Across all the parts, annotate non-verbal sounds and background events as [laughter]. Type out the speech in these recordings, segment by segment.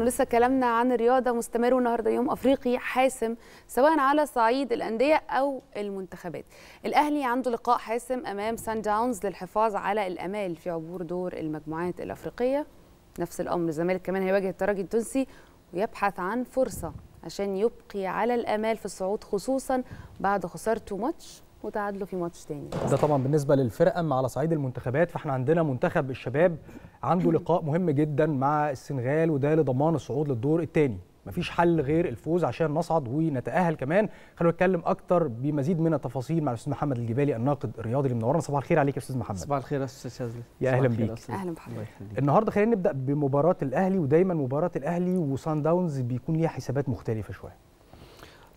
لسه كلامنا عن الرياضة مستمر والنهارده يوم أفريقي حاسم سواء على صعيد الأندية أو المنتخبات. الأهلي عنده لقاء حاسم أمام سان داونز للحفاظ على الأمال في عبور دور المجموعات الأفريقية. نفس الأمر الزمالك كمان هيواجه الترجي التونسي ويبحث عن فرصة عشان يبقي على الأمال في الصعود خصوصا بعد خسارته ماتش وتعادله في ماتش تاني. ده طبعا بالنسبة للفرق اما على صعيد المنتخبات فإحنا عندنا منتخب الشباب عنده لقاء مهم جدا مع السنغال وده لضمان الصعود للدور الثاني مفيش حل غير الفوز عشان نصعد ونتأهل كمان. خلونا نتكلم أكتر بمزيد من التفاصيل مع الأستاذ محمد الجبالي الناقد الرياضي اللي منورنا. صباح الخير عليك يا أستاذ محمد. صباح الخير يا أستاذ شاذلي. يا الخير بيك. أهلا بحضرتك. النهارده خلينا نبدأ بمباراة الأهلي ودايما مباراة الأهلي وسان داونز بيكون ليها حسابات مختلفة شوية.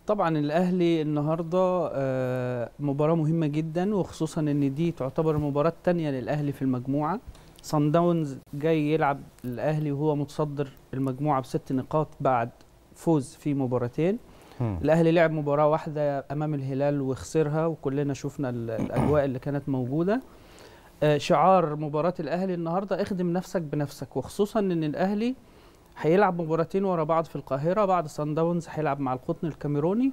طبعا الأهلي النهارده آه، مباراة مهمة جدا وخصوصا إن دي تعتبر المباراه الثانية للأهلي في المجموعة. صن داونز جاي يلعب الأهلي وهو متصدر المجموعة بست نقاط بعد فوز في مباراتين. الأهلي لعب مباراة واحدة أمام الهلال وخسرها وكلنا شفنا ال- الأجواء اللي كانت موجودة. آه، شعار مباراة الأهلي النهارده اخدم نفسك بنفسك وخصوصا إن الأهلي هيلعب مباراتين ورا بعض في القاهرة بعد سان داونز هيلعب مع القطن الكاميروني.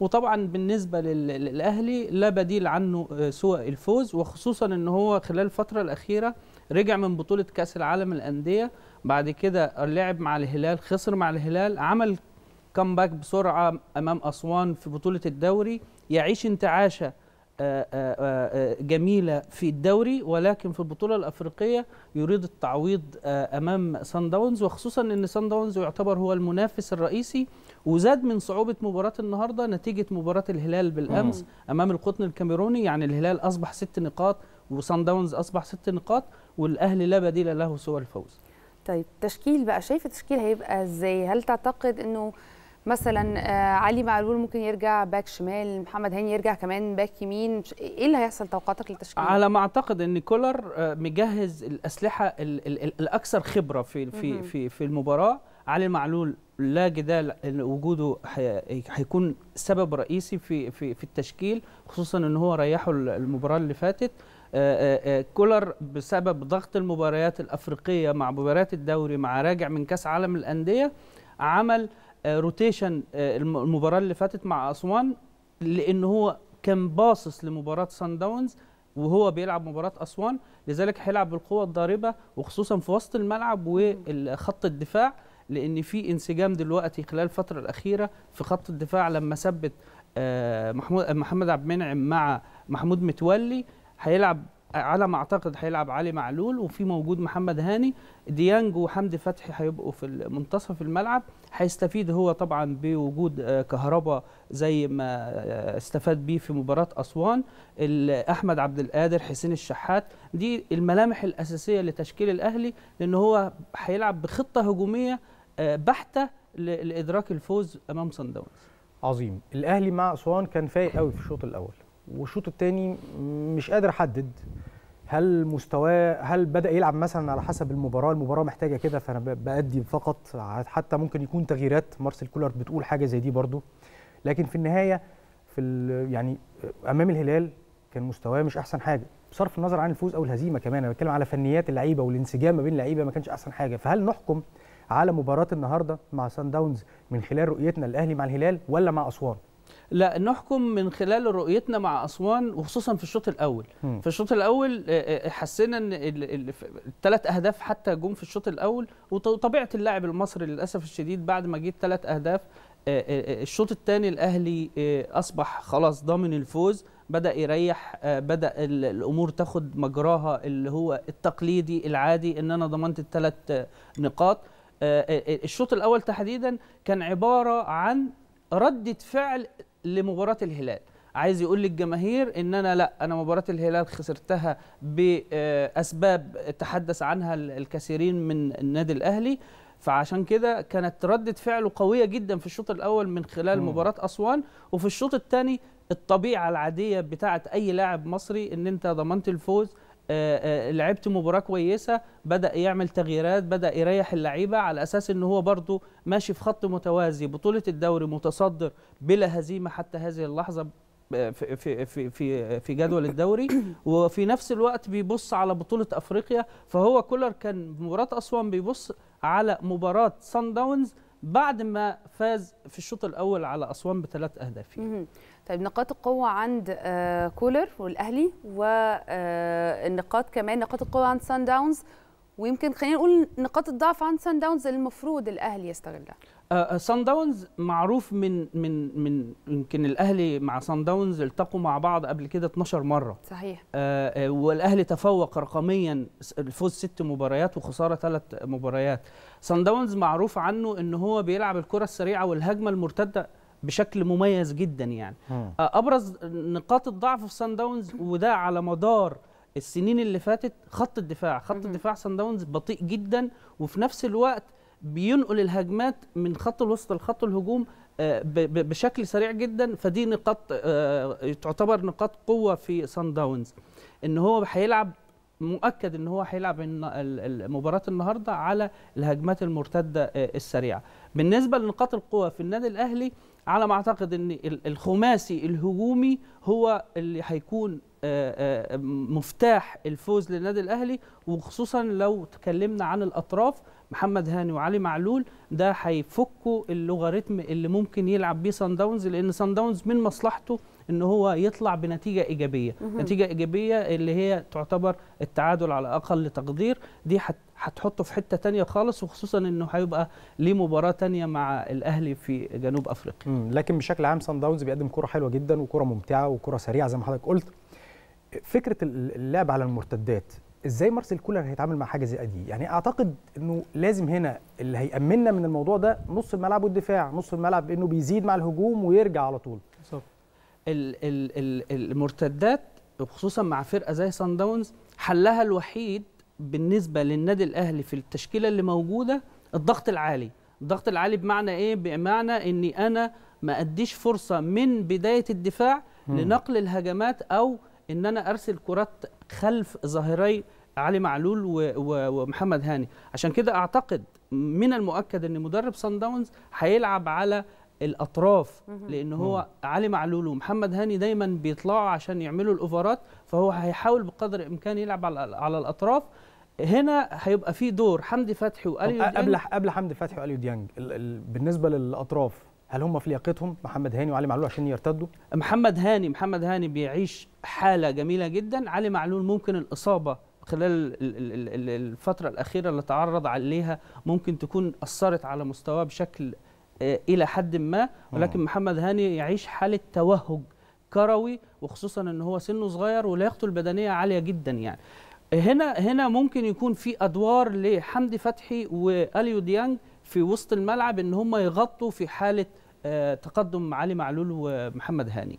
وطبعا بالنسبة لل- للأهلي لا بديل عنه آه، سوى الفوز وخصوصا إن هو خلال الفترة الأخيرة رجع من بطولة كأس العالم الانديه بعد كده لعب مع الهلال خسر مع الهلال عمل كامباك بسرعة أمام أسوان في بطولة الدوري. يعيش انتعاشة آه، آه، آه، جميلة في الدوري ولكن في البطولة الأفريقية يريد التعويض أمام سان داونز وخصوصا إن سان داونز يعتبر هو المنافس الرئيسي وزاد من صعوبة مباراة النهارده نتيجة مباراة الهلال بالأمس أمام القطن الكاميروني. يعني الهلال أصبح ست نقاط وسان داونز أصبح ست نقاط والأهلي لا بديل له سوى الفوز. طيب تشكيل بقى شايف التشكيل هيبقى إزاي؟ هل تعتقد إنه مثلا آه، علي معلول ممكن يرجع باك شمال محمد هاني يرجع كمان باك يمين. إيه اللي هيحصل توقعاتك للتشكيل على ما أعتقد إن كولر آه، مجهز الأسلحة ال ال ال الأكثر خبرة في في. في في المباراة. علي معلول لا جدال إن وجوده هي- هيكون سبب رئيسي في في في التشكيل خصوصا إن هو ريحه المباراة اللي فاتت. آه، كولر بسبب ضغط المباريات الأفريقية مع مباريات الدوري مع راجع من كأس عالم الأندية عمل rotation آه، الم- المباراة اللي فاتت مع أسوان لأن هو كان باصص لمباراة سان داونز وهو بيلعب مباراة أسوان لذلك هيلعب بالقوة الضاربة وخصوصا في وسط الملعب وخط الدفاع لأن في انسجام دلوقتي خلال الفترة الأخيرة في خط الدفاع لما ثبت آه، محمود محمد عبد المنعم مع محمود متولي هيلعب على ما أعتقد هيلعب علي معلول وفي موجود محمد هاني. ديانج وحمدي فتحي هيبقوا في منتصف الملعب. هيستفيد هو طبعا بوجود آه، كهربا زي ما آه، استفاد بيه في مباراة أسوان. أحمد عبد القادر حسين الشحات. دي الملامح الأساسية لتشكيل الأهلي لأن هو هيلعب بخطة هجومية آه، بحتة لإدراك الفوز أمام صن داونز. عظيم. الأهلي مع أسوان كان فايق قوي في الشوط الأول. والشوط الثاني مش قادر احدد هل مستواه هل بدأ يلعب مثلا على حسب المباراة المباراة محتاجة كده فأنا بأدي فقط حتى ممكن يكون تغييرات. مارسيل كولر بتقول حاجة زي دي برضو. لكن في النهاية في يعني أمام الهلال كان مستواه مش أحسن حاجة. بصرف النظر عن الفوز أو الهزيمة كمان أنا بتكلم على فنيات اللعيبة والانسجام ما بين اللعيبة ما كانش أحسن حاجة. فهل نحكم على مباراة النهارده مع سان داونز من خلال رؤيتنا الأهلي مع الهلال ولا مع أسوان؟ لا نحكم من خلال رؤيتنا مع أسوان وخصوصا في الشوط الأول مم. في الشوط الأول آه، آه، حسينا إن الثلاث أهداف حتى جم في الشوط الأول وط- وطبيعة اللاعب المصري للأسف الشديد بعد ما جيت ثلاث أهداف آه، آه، آه، الشوط الثاني الأهلي آه، أصبح خلاص ضامن الفوز بدأ يريح آه، بدأ ال- الأمور تاخد مجراها اللي هو التقليدي العادي إن أنا ضمنت الثلاث آه، نقاط آه، آه، الشوط الأول تحديدا كان عبارة عن ردة فعل لمباراة الهلال. عايز يقول للجماهير إن أنا لأ أنا مباراة الهلال خسرتها بأسباب تحدث عنها ال- الكثيرين من النادي الأهلي. فعشان كده كانت ردة فعله قوية جدا في الشوط الأول من خلال مم. مباراة أسوان. وفي الشوط الثاني الطبيعة العادية بتاعة أي لاعب مصري إن أنت ضمنت الفوز لعبت مباراة كويسة بدأ يعمل تغييرات بدأ يريح اللعيبة على أساس إن هو برضو ماشي في خط متوازي. بطولة الدوري متصدر بلا هزيمة حتى هذه اللحظة في في في في في جدول الدوري. [coughs] وفي نفس الوقت بيبص على بطولة أفريقيا فهو كولر كان في مباراة أسوان بيبص على مباراة سان داونز بعد ما فاز في الشوط الأول على أسوان بثلاث أهداف. طيب نقاط القوة عند آه، كولر والأهلي والنقاط كمان نقاط القوة عند سان داونز ويمكن خلينا نقول نقاط الضعف عند سان داونز المفروض الأهلي يستغلها. آه، سان داونز معروف من من من يمكن الأهلي مع سان داونز التقوا مع بعض قبل كده 12 مرة. صحيح. آه، آه، والأهلي تفوق رقميا الفوز ست مباريات وخسارة ثلاث مباريات. سان داونز معروف عنه إن هو بيلعب الكرة السريعة والهجمة المرتدة بشكل مميز جدا يعني. مم. آه، أبرز نقاط الضعف في سان داونز وده على مدار السنين اللي فاتت خط الدفاع. خط. الدفاع سان داونز بطيء جدا وفي نفس الوقت بينقل الهجمات من خط الوسط لخط الهجوم آه، بشكل سريع جدا فدي نقاط آه، تعتبر نقاط قوة في سان داونز إن هو هيلعب مؤكد إن هو هيلعب مباراة النهارده على الهجمات المرتدة آه، السريعة. بالنسبة لنقاط القوة في النادي الأهلي على ما أعتقد إن ال- الخماسي الهجومي هو اللي هيكون مفتاح الفوز للنادي الأهلي. وخصوصا لو تكلمنا عن الأطراف محمد هاني وعلي معلول ده هيفكوا اللوغاريتم اللي ممكن يلعب بيه سان داونز لأن سان داونز من مصلحته إن هو يطلع بنتيجة إيجابية مهم. نتيجة إيجابية اللي هي تعتبر التعادل على أقل تقدير دي هت- هتحطه في حتة تانية خالص وخصوصا إنه هيبقى ليه مباراة تانية مع الأهلي في جنوب أفريقيا. لكن بشكل عام سان داونز بيقدم كرة حلوة جدا وكرة ممتعة وكرة سريعة زي ما حضرتك قلت فكرة ال- اللعب على المرتدات إزاي مارسيل كولر هيتعامل مع حاجة زي دي؟ يعني أعتقد إنه لازم هنا اللي هيأمننا من الموضوع ده نص الملعب والدفاع نص الملعب إنه بيزيد مع الهجوم ويرجع على طول. ال- ال- ال- المرتدات خصوصا مع فرقة زي سان داونز حلها الوحيد بالنسبة للنادي الأهلي في التشكيلة اللي موجودة الضغط العالي. الضغط العالي بمعنى إيه؟ بمعنى إني أنا ما أديش فرصة من بداية الدفاع. لنقل الهجمات أو إن أنا أرسل كرات خلف ظاهري علي معلول و- و- ومحمد هاني عشان كده أعتقد من المؤكد إن مدرب سان داونز هيلعب على الأطراف. لأن هو علي معلول ومحمد هاني دايما بيطلعوا عشان يعملوا الأوفرات فهو هيحاول بقدر الإمكان يلعب على على الأطراف هنا هيبقى في دور حمدي فتحي وأليو قبل ديانج. قبل حمدي فتحي وأليو ديانج ال- ال- بالنسبة للأطراف هل هم في لياقتهم محمد هاني وعلي معلول عشان يرتدوا؟ محمد هاني محمد هاني بيعيش حالة جميلة جدا علي معلول ممكن الإصابة خلال ال- ال- ال- ال- الفترة الأخيرة اللي تعرض عليها ممكن تكون أثرت على مستواه بشكل آه، إلى حد ما ولكن مم. محمد هاني يعيش حالة توهج كروي وخصوصا إن هو سنه صغير ولياقته البدنية عالية جدا يعني هنا هنا ممكن يكون في أدوار لحمدي فتحي وأليو ديانج في وسط الملعب إن هم يغطوا في حالة آه، تقدم علي معلول ومحمد هاني.